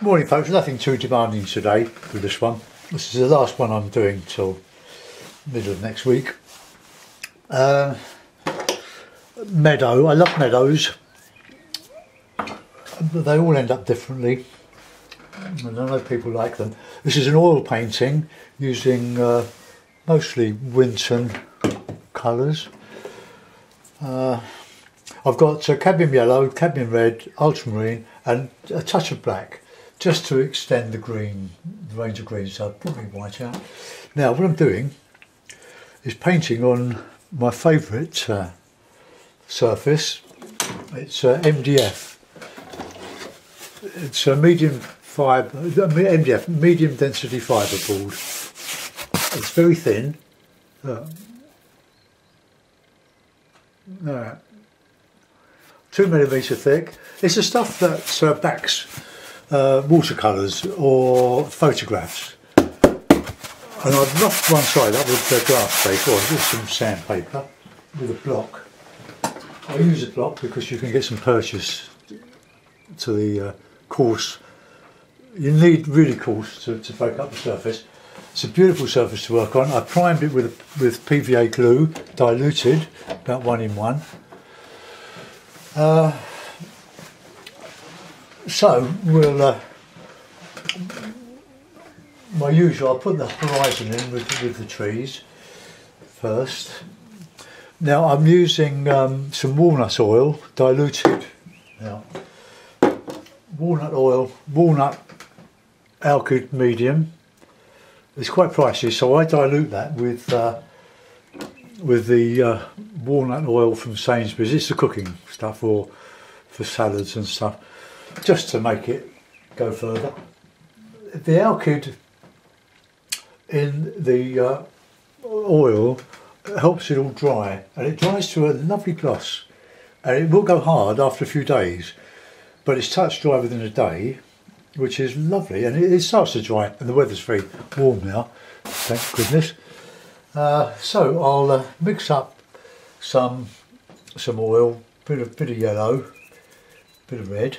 Morning folks, nothing too demanding today with this one. This is the last one I'm doing till middle of next week. Uh, meadow, I love meadows. They all end up differently. I know if people like them. This is an oil painting using uh, mostly Winton colours. Uh, I've got uh, cadmium yellow, cadmium red, ultramarine and a touch of black just to extend the green, the range of greens. So I'll probably white out. Now what I'm doing is painting on my favourite uh, surface. It's uh, MDF. It's a medium fibre, MDF, medium density fibre board. It's very thin. Uh, two millimetre thick. It's the stuff that uh, backs uh, watercolours or photographs. And I've roughed one side up with uh, glass paper or with some sandpaper with a block. I use a block because you can get some purchase to the uh, course. You need really coarse to, to break up the surface. It's a beautiful surface to work on. I primed it with, with PVA glue, diluted, about one in one. Uh, so we'll, uh, my usual, I'll put the horizon in with, with the trees first. Now I'm using um, some walnut oil, diluted. Now, walnut oil, walnut alkyd medium. It's quite pricey, so I dilute that with uh, with the uh, walnut oil from Sainsbury's. It's the cooking stuff or for salads and stuff, just to make it go further. The alkyd in the uh, oil helps it all dry and it dries to a lovely gloss and it will go hard after a few days but it's touch dry within a day which is lovely and it, starts to dry and the weather's very warm now thank goodness uh, so I'll uh, mix up some some oil bit of bit of yellow bit of red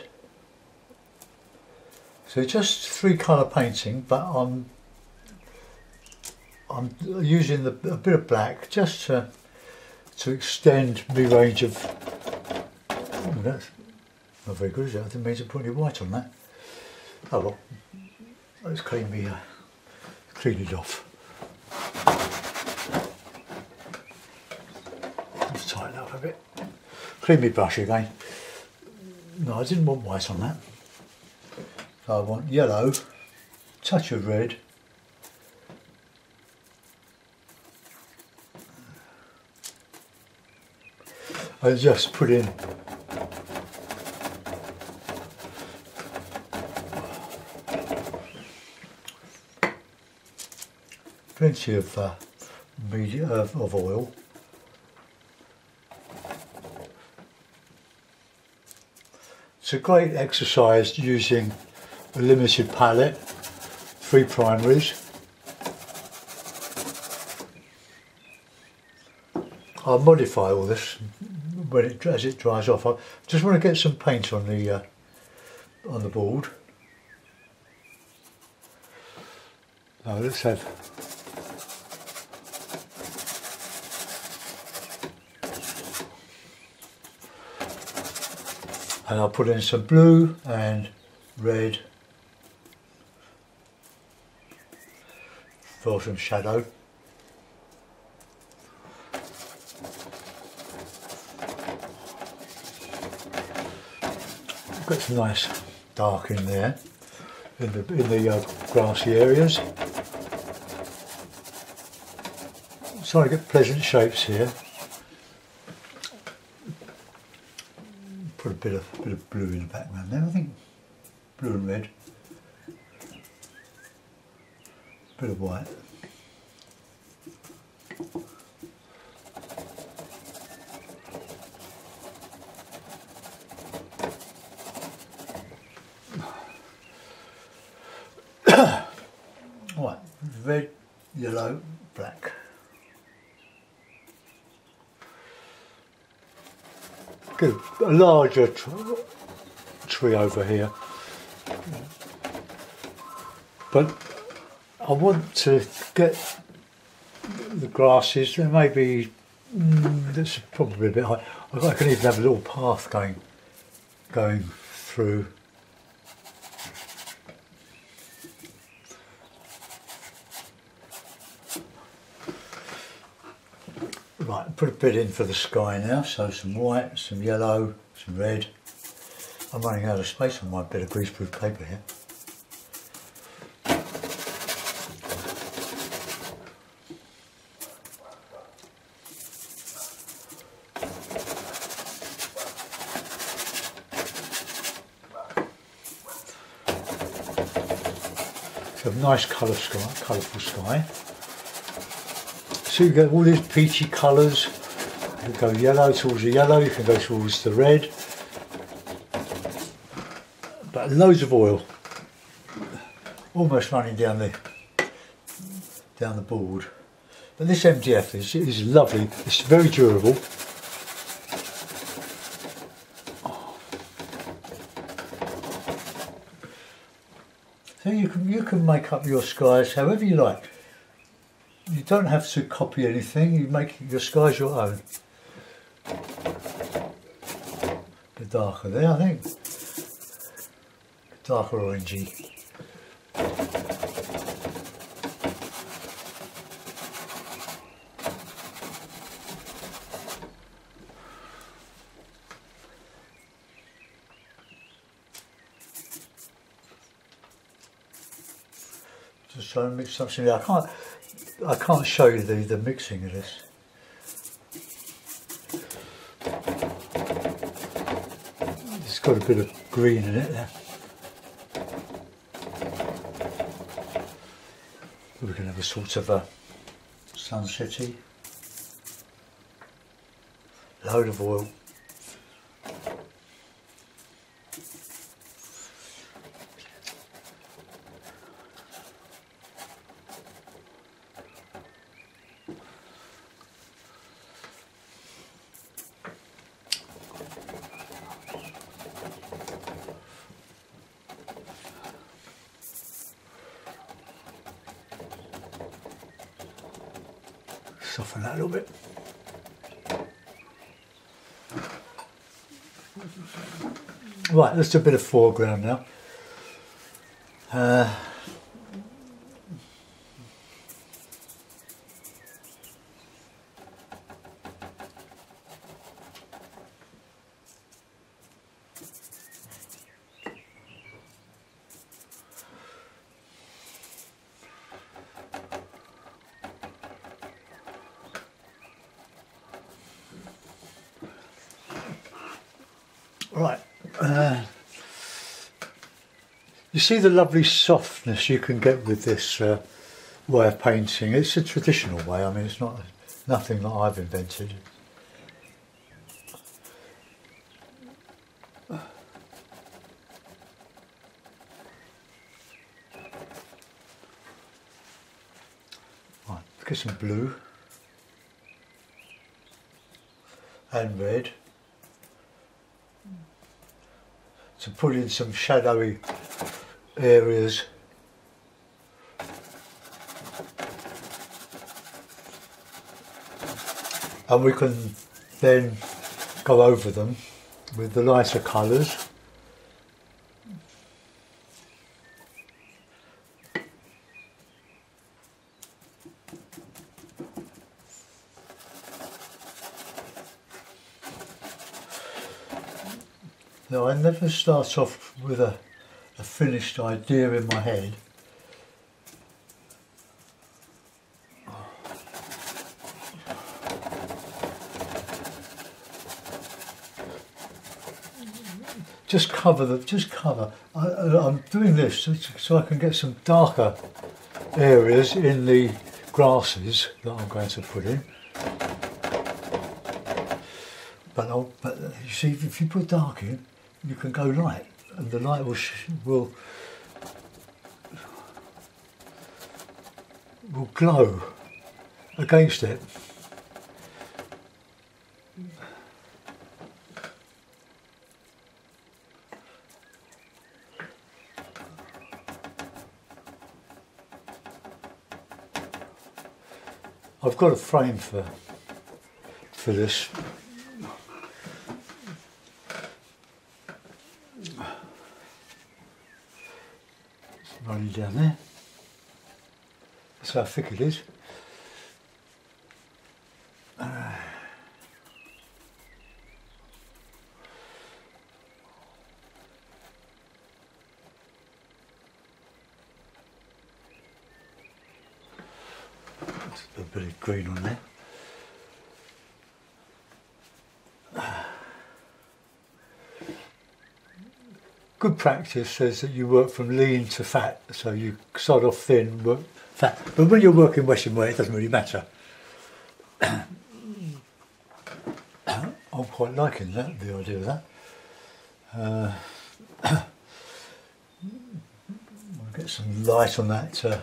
so just three colour painting but I'm I'm using the, a bit of black just to, to extend the range of oh, that's not very good is it? I didn't mean to put any white on that. Oh well let's clean me uh, clean it off. Let's tighten up a bit. Clean my brush again. No I didn't want white on that so I want yellow touch of red I just put in plenty of uh, media of, of oil. It's a great exercise using a limited palette, three primaries. I'll modify all this when it as it dries off. I just want to get some paint on the uh, on the board. Now let's have and I'll put in some blue and red for some shadow. got some nice dark in there in the in the uh, grassy areas. So I get pleasant shapes here. Put a bit of bit of blue in the background there. I think blue and red. Bit of white. Red, yellow, black. Good. A larger tree over here. but I want to get the grasses. There may be mm, that's probably a bit high. I can even have a little path going going through. Right, put a bit in for the sky now. So some white, some yellow, some red. I'm running out of space on my bit of greaseproof paper here. So nice colour sky, colourful sky. So you get all these peachy colours. Go yellow towards the yellow, you can go towards the red. But loads of oil. Almost running down the down the board. But this MDF is, is lovely, it's very durable. So you can you can make up your skies however you like. You don't have to copy anything. You make your skies your own. Bit darker there, I think. Darker orangey. Just trying to mix something. I can't. I can't show you the, the mixing of this. Got a bit of green in it there. We can have a sort of a sunsetty. Load of oil. Soften that a little bit. Right, a bit of foreground now. Uh, Right. Uh, you see the lovely softness you can get with this uh, way of painting. It's a traditional way. I mean, it's not nothing that I've invented. Right, get some blue and red. to put in some shadowy areas. And we can then go over them with the lighter colours. Now I never start off with a, a finished idea in my head. Just cover the, just cover. I, I'm doing this so I can get some darker areas in the grasses that I'm going to put in. But, I'll, but you see, if you put dark in, you can go light, and the light will will will glow against it. I've got a frame for for this down there. That's how thick it is. a bit of green on there. Good practice says that you work from lean to fat, so you start off thin, work fat. But when you're working Western way, it doesn't really matter. I'm quite liking that, the idea of that. Uh, I'll get some light on that. Uh,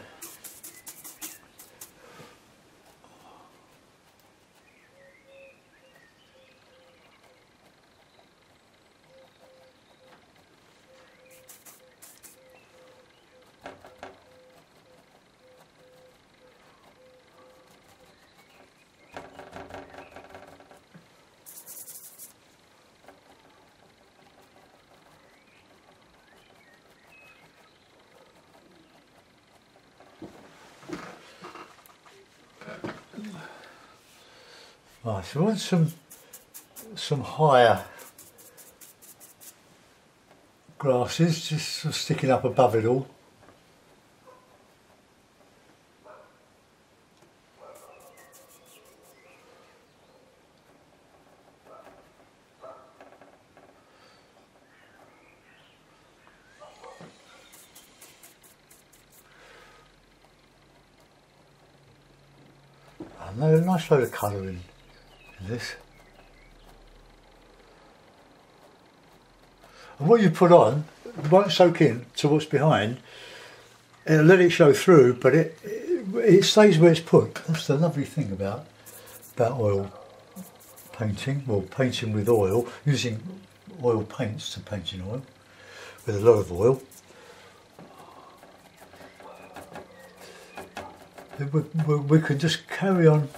Right, so we want some some higher grasses just sort of sticking up above it all. A nice load of colour in this. And what you put on won't soak in to what's behind. It'll let it show through, but it, it, stays where it's put. That's the lovely thing about about oil painting, or painting with oil, using oil paints to paint in oil, with a lot of oil. We, we, we can just carry on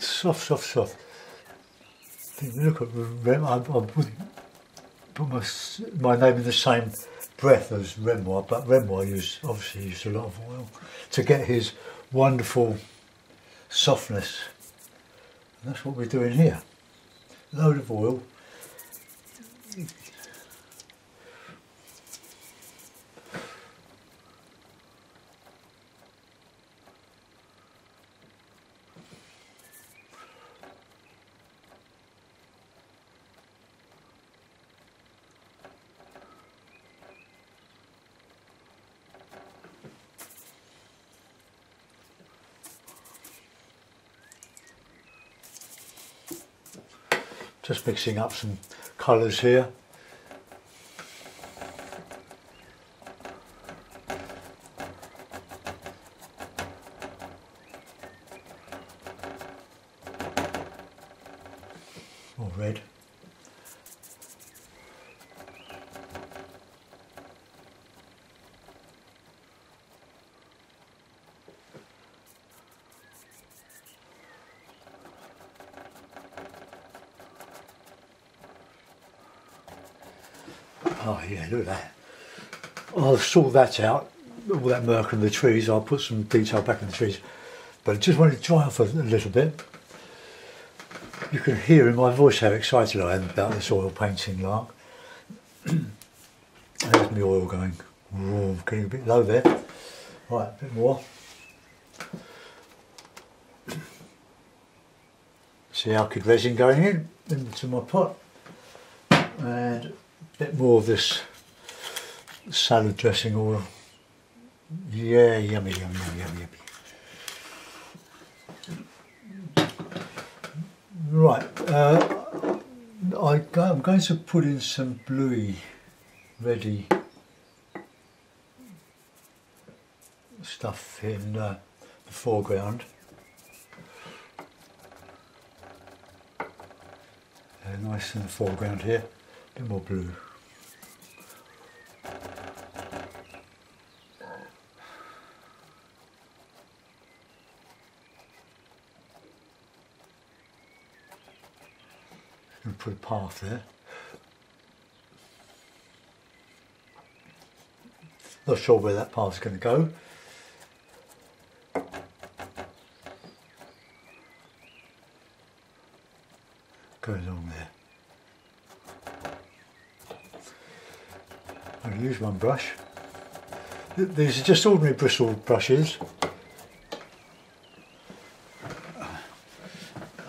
soft, soft, soft. Look at Rem. I, I wouldn't put my, my name in the same breath as Renoir, but Renoir used obviously used a lot of oil to get his wonderful softness. And that's what we're doing here. Load of oil. Mixing up some colours here. Or red. Oh yeah, look at that. I'll sort that out, all that murk in the trees, I'll put some detail back in the trees. But I just wanted to dry off a, little bit. You can hear in my voice how excited I am about this oil painting lark. There's my oil going. Whoa, getting a bit low there. Right, a bit more. See alkyd resin going in into my pot. And a bit more of this salad dressing oil. Yeah, yummy, yummy, yummy, yummy. Right, uh, I, am going to put in some bluey ready stuff in uh, the foreground. Uh, nice in the foreground here, a bit more blue. And put a path there. Not sure where that path's going to go. Goes along there. Going use one brush. These are just ordinary bristle brushes.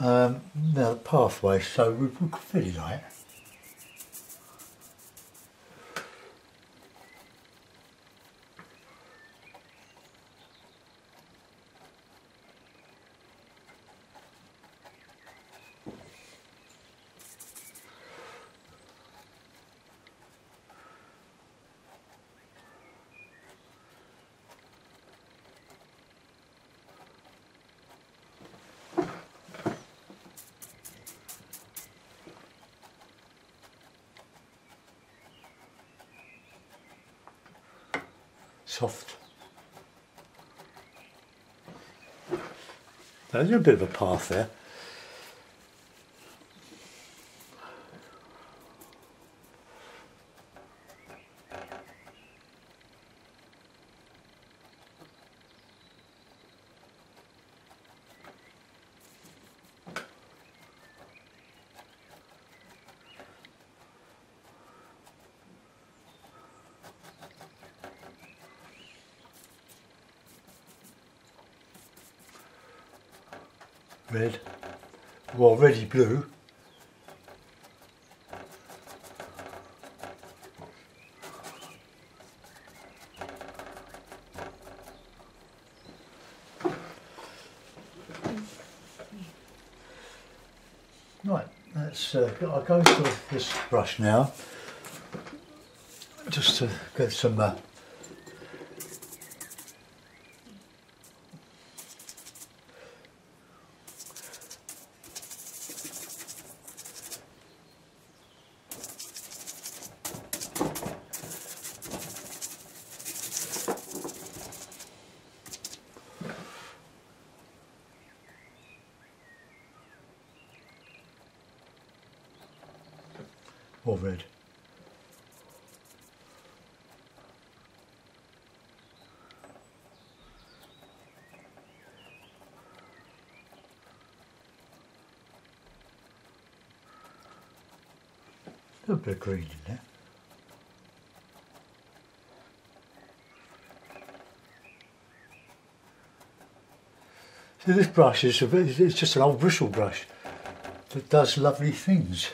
Um, now the pathway, so we, could fairly light. soft. There's a bit of a path there. red, well already blue. Right, let's, uh, I'll go to this brush now, just to get some uh, or red. So this brush is a, it's just an old bristle brush that does lovely things.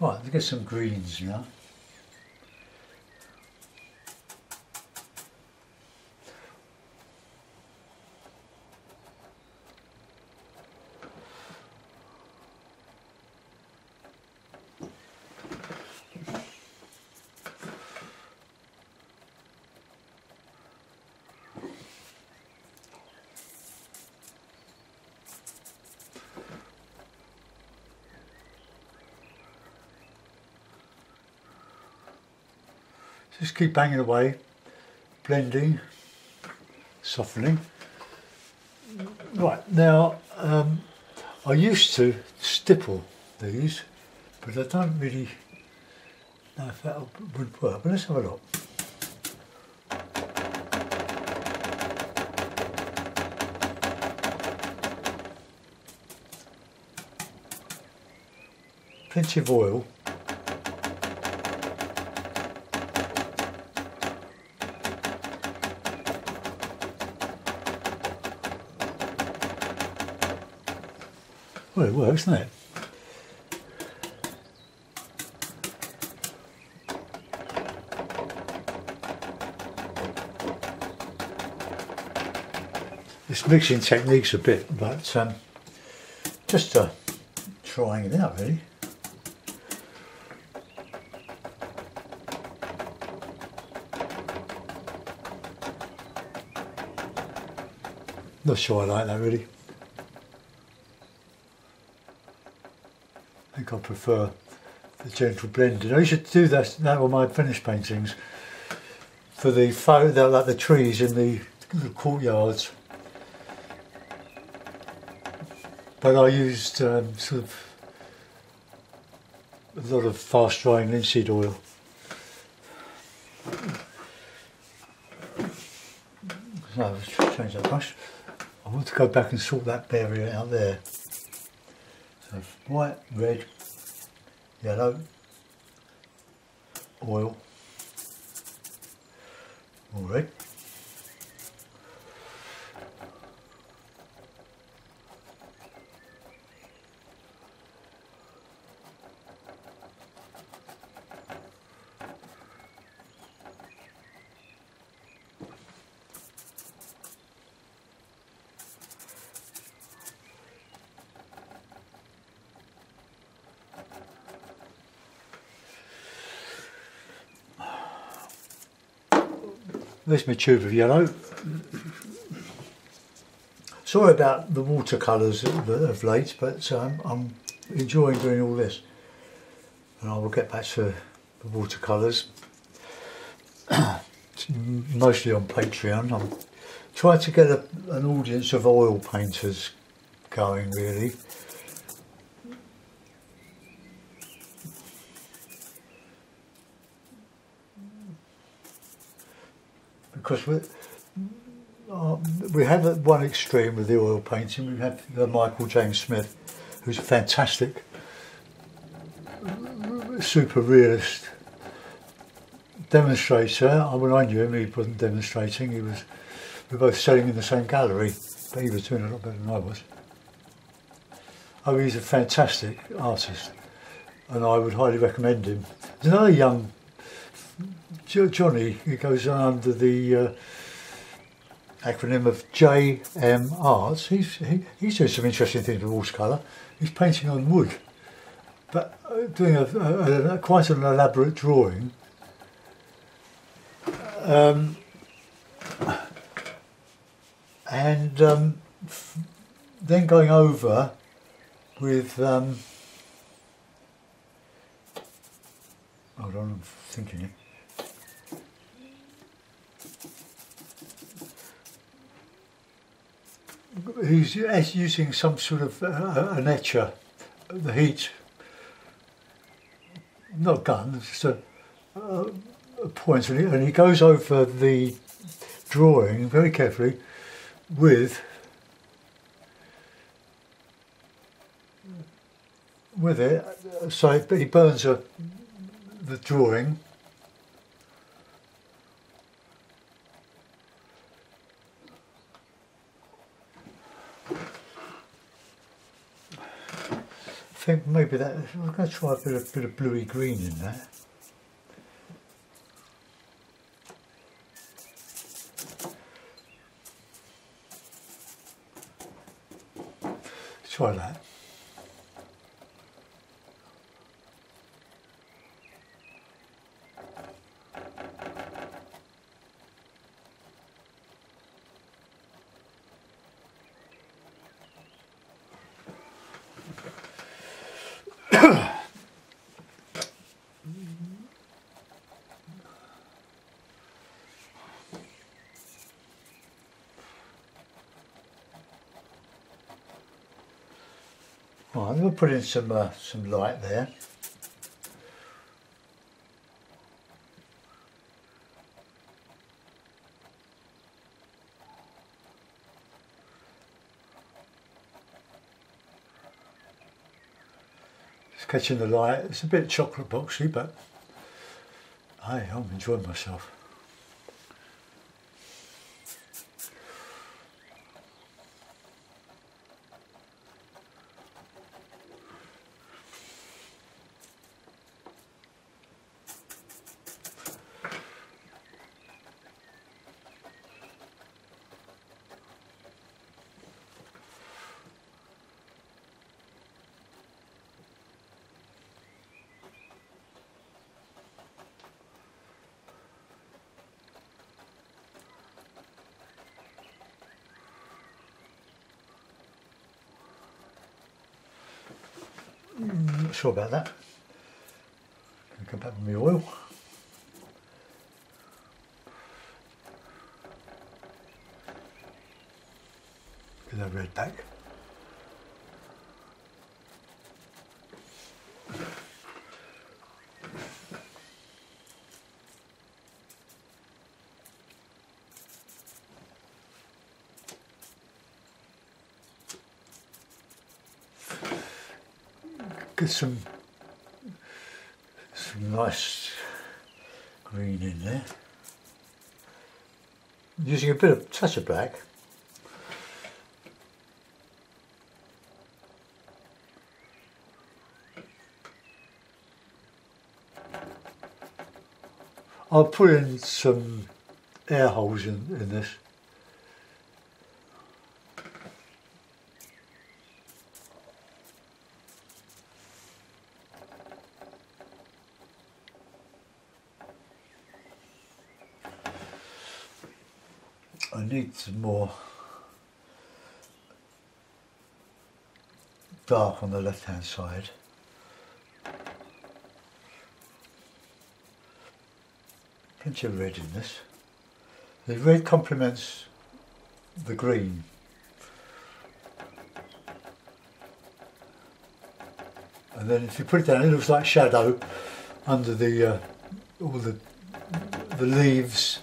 Right, let's get some greens now. Just keep banging away, blending, softening. Right, now um, I used to stipple these, but I don't really know if that would work, but let's have a look. Plenty of oil really works, doesn't it? This mixing technique's a bit, but um, just uh, trying it out really. Not sure I like that really. Think I prefer the gentle blending. I used to do that, that on my finished paintings for the photo, like the trees in the, the courtyards. But I used um, sort of a lot of fast drying linseed oil. Let's change that brush. I want to go back and sort that barrier out there. So white, red, yellow, oil, all red. There's my tube of yellow. Sorry about the watercolours of late, but um, I'm enjoying doing all this. And I will get back to the watercolours. mostly on Patreon. I'm trying to get a, an audience of oil painters going really. Because we uh, we have one extreme with the oil painting. We have the Michael James Smith, who's a fantastic, super realist demonstrator. When I knew him, he wasn't demonstrating. He was we were both selling in the same gallery, but he was doing a lot better than I was. Oh, he's a fantastic artist, and I would highly recommend him. There's another young Johnny, he goes under the uh, acronym of JM Arts. He's, he, he's doing some interesting things with watercolour. He's painting on wood, but uh, doing a, a, a, quite an elaborate drawing. Um, and um, then going over with um, hold on, I'm thinking he's using some sort of uh, an etcher, the heat, not gun, just a, a point, and he, and he goes over the drawing very carefully with with it, so he burns a, the drawing think maybe that, I'm going to try a bit of, bit of bluey green in there. Try that. To put in some uh, some light there. Just catching the light. It's a bit chocolate boxy, but hey, I'm enjoying myself. Not sure about that. Come back with my oil. Get that red back. Get some some nice green in there. Using a bit of touch of black. I'll put in some air holes in, in this. More dark on the left hand side. Plenty of red in this. The red complements the green. And then if you put it down, it looks like shadow under the uh, all the the leaves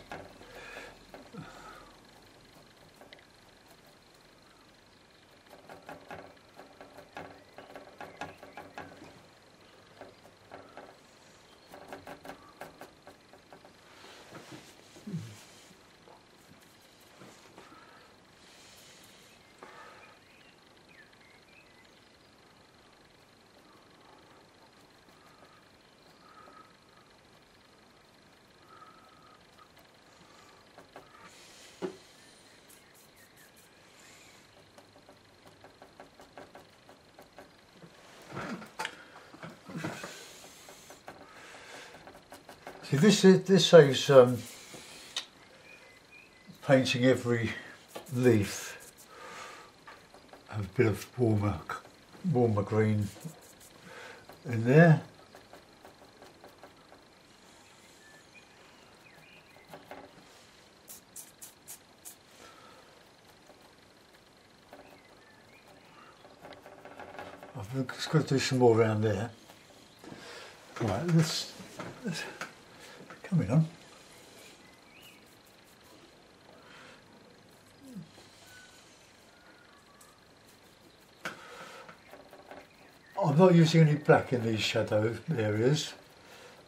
this is, this saves um, painting every leaf a bit of warmer, warmer green in there. I've just got to do some more around there. Right, let's, let's on. Oh, I'm not using any black in these shadow areas.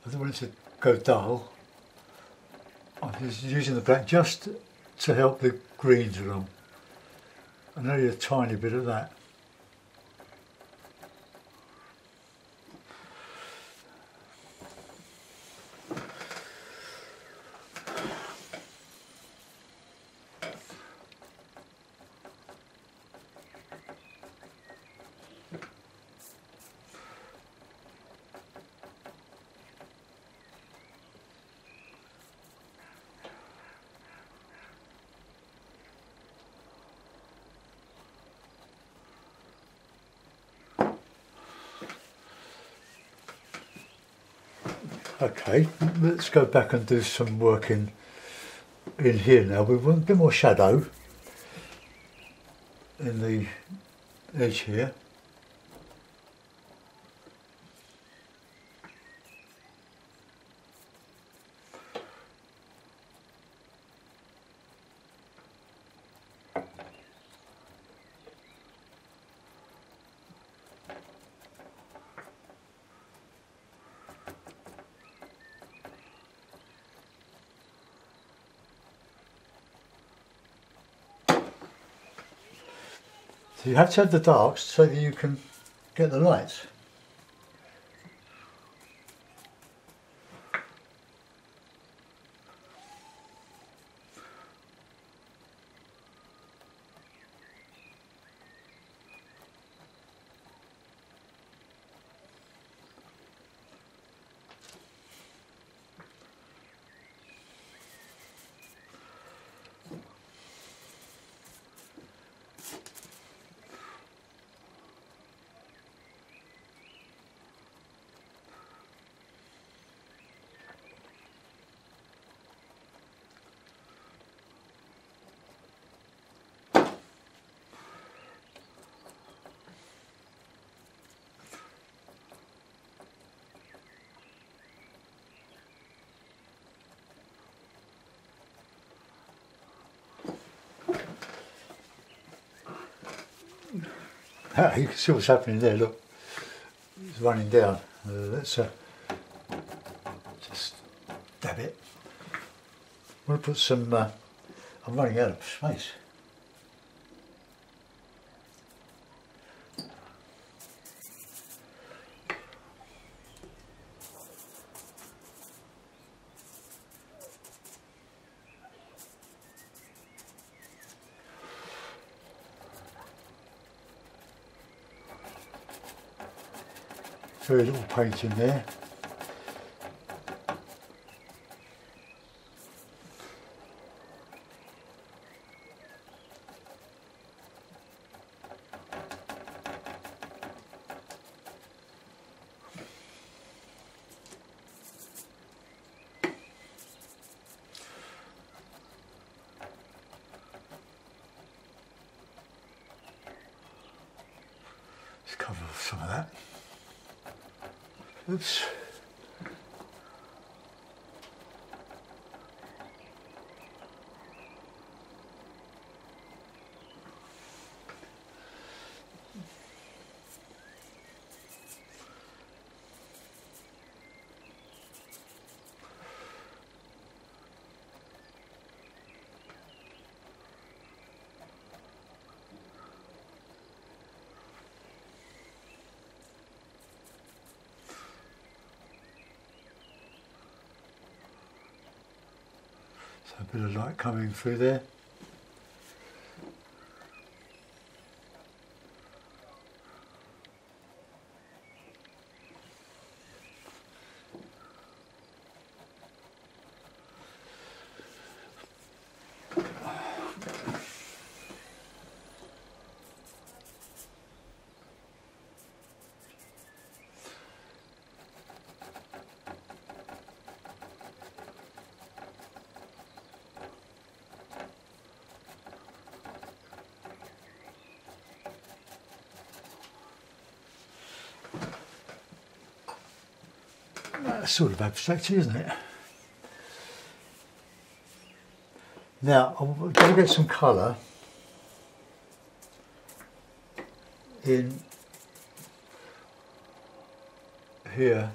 I don't want it to go dull. I'm just using the black just to help the greens along. And only a tiny bit of that. Okay, let's go back and do some work in, in here now. We want a bit more shadow in the edge here. Have to have the darks so that you can get the lights. You can see what's happening there, look. It's running down. Uh, let's uh, just dab it. I'm going to put some, uh, I'm running out of space. Very little paint in there. Cover some of that. Oops. So a bit of light coming through there. That's sort of abstract, isn't it? Now, I'm going to get some colour in here.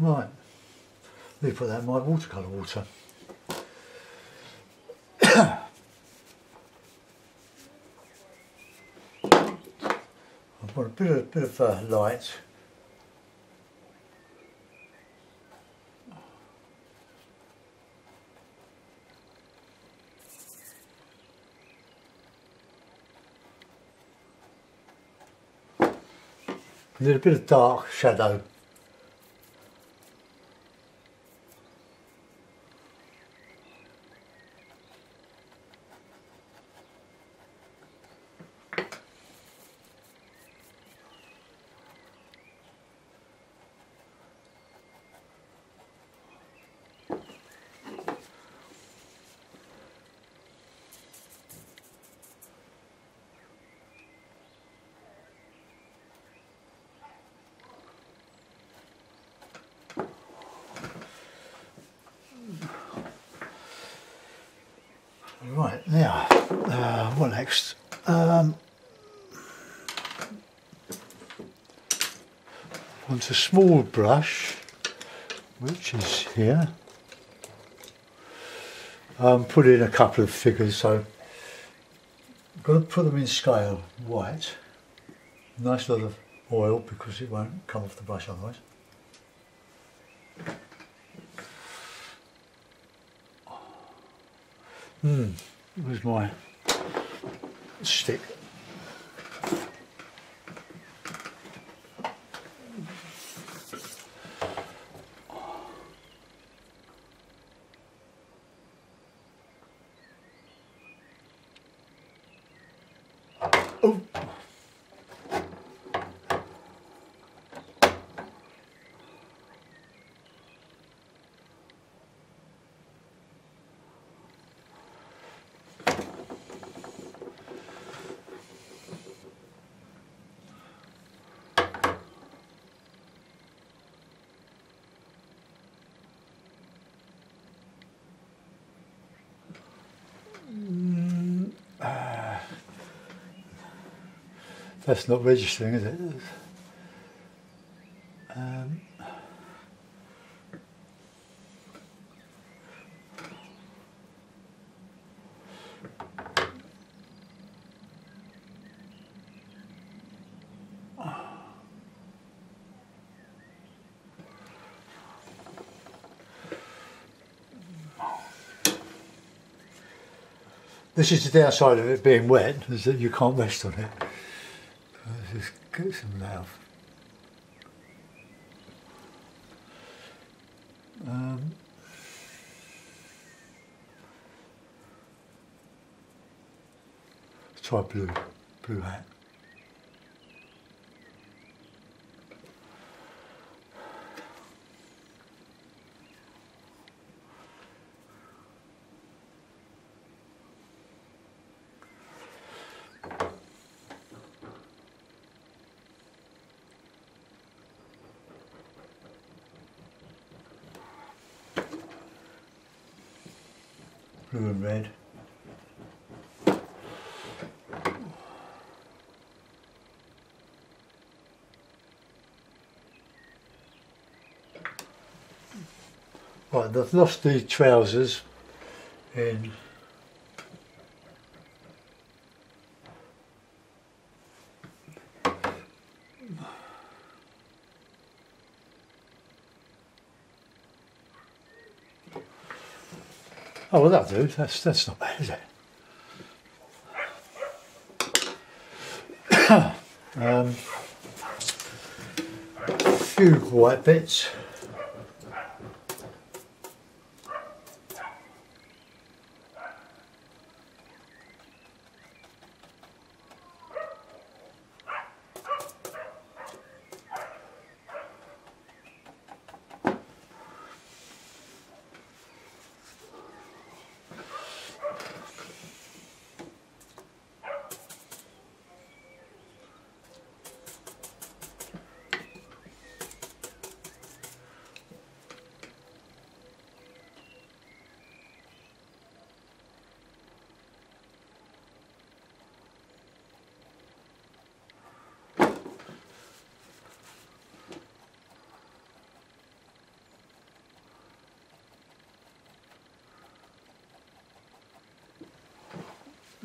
Right, let me put that in my watercolour water. I've got a bit of, bit of uh, light. A little bit of dark shadow Now, uh, what next? Um, want a small brush, which is here. Um, put in a couple of figures, so I've got to put them in scale, white. Nice lot of oil because it won't come off the brush otherwise. Hmm, where's my stick? That's not registering, is it? Um, This is the downside of it being wet, is that you can't rest on it. Get some. Um, try blue, blue hat. blue and red. Right, I've lost the trousers Oh well that'll do, that's, that's not bad is it? um, few white bits.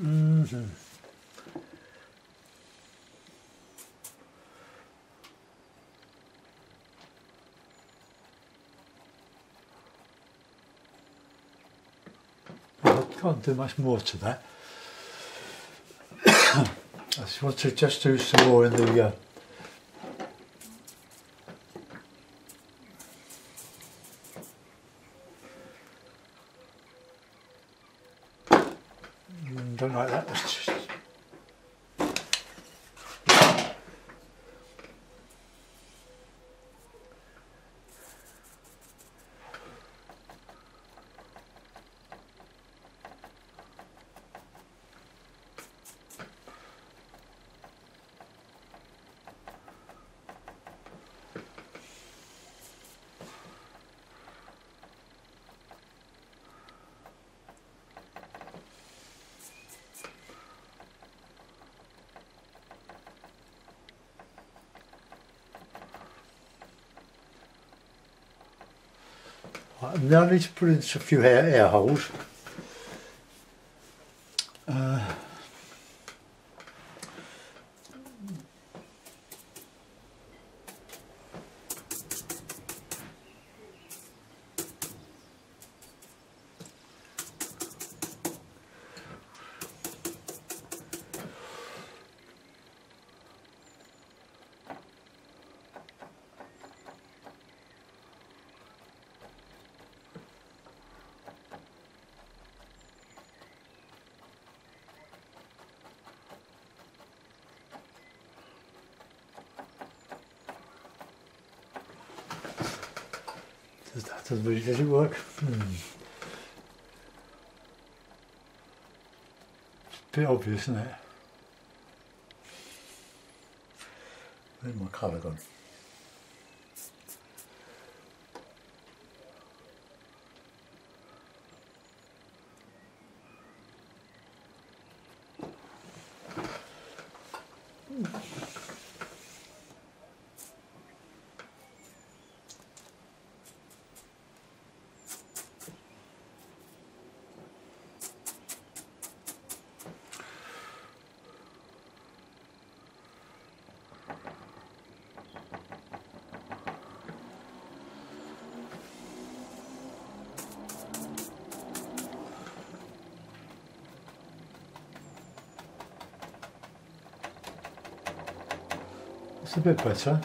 Mm-hmm. I can't do much more to that. I just want to just do some more in the uh, now I need to put in a few air, air holes. Uh, Does that doesn't really does it work? Hmm. It's a bit obvious, isn't it? Where's my colour It's a bit better.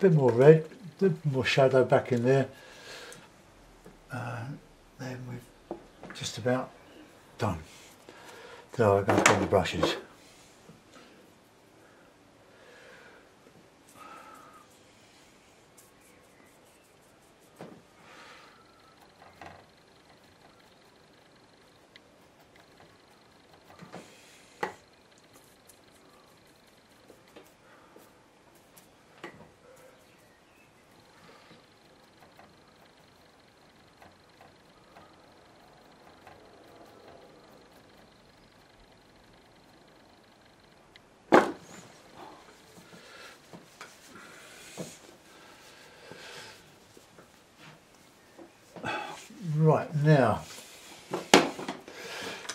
Bit more red, a bit more shadow back in there. Uh, then we've just about done. So I'm going to put the brushes. Right now,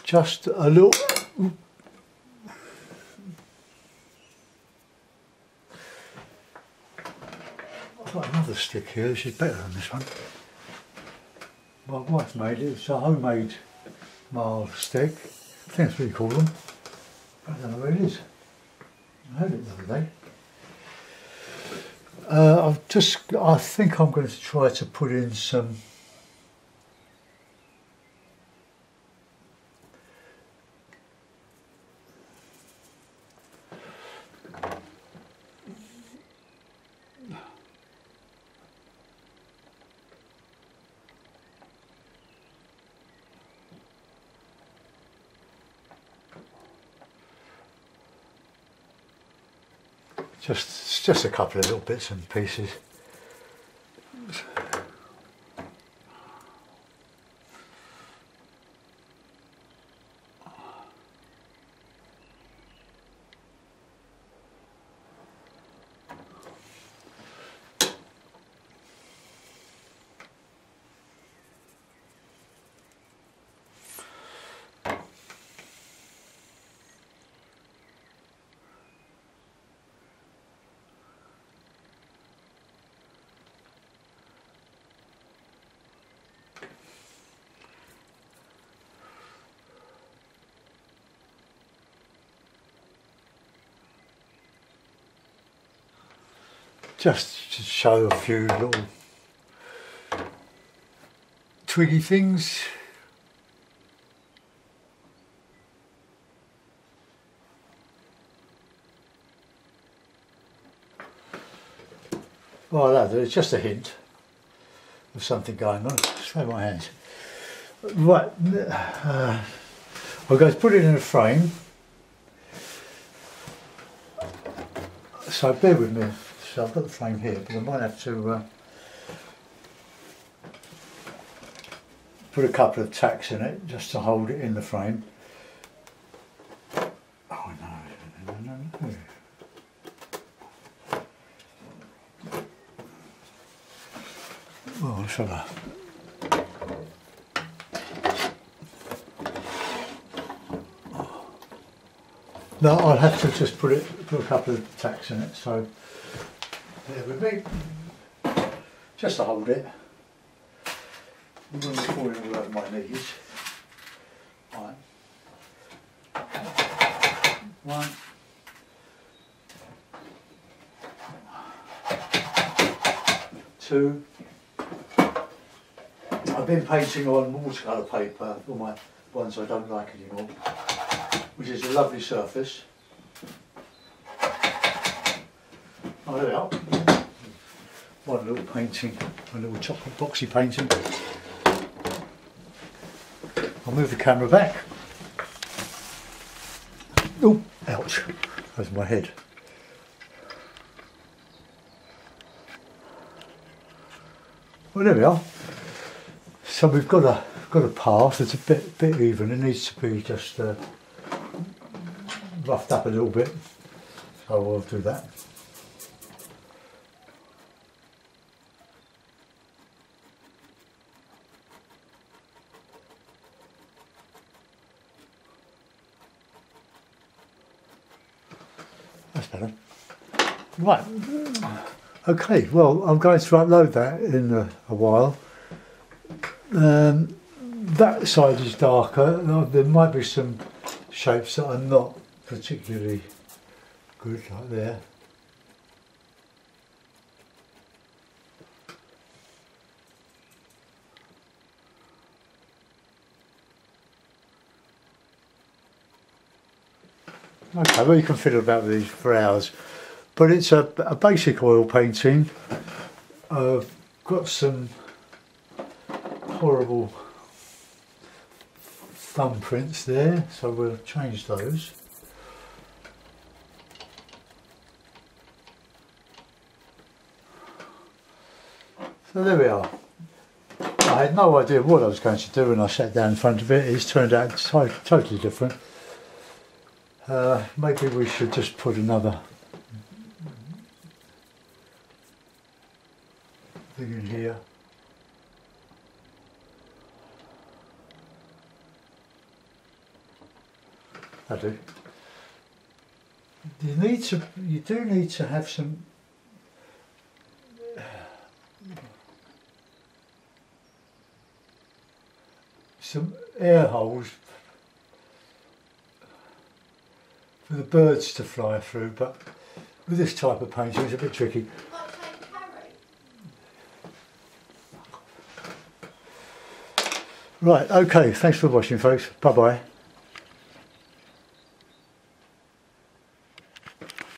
just a little. I've got another stick here, this is better than this one. My wife made it, it's a homemade mahl stick. I think that's what you call them. I don't know where it is. I heard it the other day. Uh, I've just, I think I'm going to try to put in some Just, just a couple of little bits and pieces. Just to show a few little twiggy things. Well, that is just a hint of something going on. Show my hands. Right, uh, going to put it in a frame. So bear with me. So I've got the frame here, but I might have to uh, put a couple of tacks in it just to hold it in the frame. Oh no, no, no, no. Oh, shall I? No, I'll have to just put it, put a couple of tacks in it. So there with me, just to hold it. I'm going to fall all over my knees. One, one, two. I've been painting on watercolour paper for my ones I don't like anymore which is a lovely surface. There we are. One little painting, a little chocolate boxy painting. I'll move the camera back. Oh, ouch, that's my head. Well, there we are. So we've got a got a path. It's a bit bit even. It needs to be just uh, roughed up a little bit. So we'll do that. That's better. Right. Okay, well, I'm going to upload that in a, a while. Um, that side is darker. There might be some shapes that are not particularly good like there. Okay, well you can fiddle about with these for hours, but it's a, a basic oil painting. I've got some horrible thumbprints there, so we'll change those. So there we are. I had no idea what I was going to do when I sat down in front of it. It's turned out totally different. Uh, maybe we should just put another thing in here. I do. You need to. You do need to have some some air holes for the birds to fly through, but with this type of painting it's a bit tricky. Right, okay, thanks for watching folks, bye bye.